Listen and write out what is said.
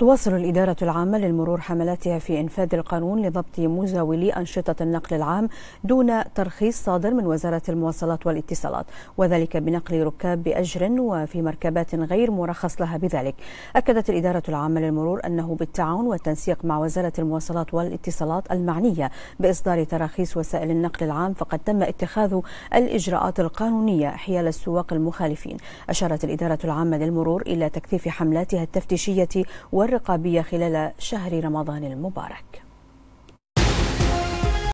تواصل الإدارة العامة للمرور حملاتها في إنفاذ القانون لضبط مزاولي أنشطة النقل العام دون ترخيص صادر من وزارة المواصلات والاتصالات وذلك بنقل ركاب بأجر وفي مركبات غير مرخص لها بذلك. أكدت الإدارة العامة للمرور أنه بالتعاون والتنسيق مع وزارة المواصلات والاتصالات المعنية بإصدار تراخيص وسائل النقل العام فقد تم اتخاذ الإجراءات القانونية حيال السواق المخالفين. أشارت الإدارة العامة للمرور إلى تكثيف حملاتها التفتيشية والرقابية خلال شهر رمضان المبارك.